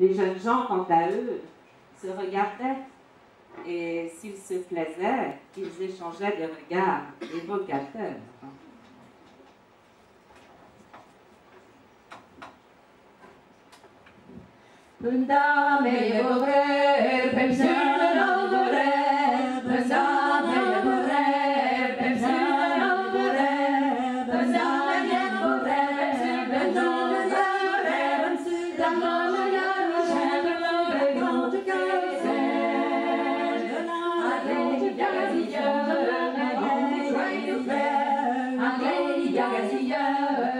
Les jeunes gens, quant à eux, se regardaient et s'ils se plaisaient, ils échangeaient des regards évocateurs. Amen.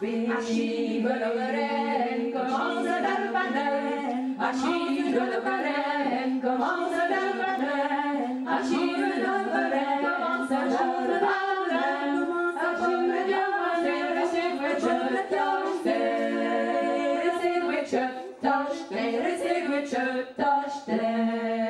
Ashiveleveren, commence del panen, Ashiveleveren, commence del panen, Ashiveleveren, commence del panen. Touch, touch, touch, touch,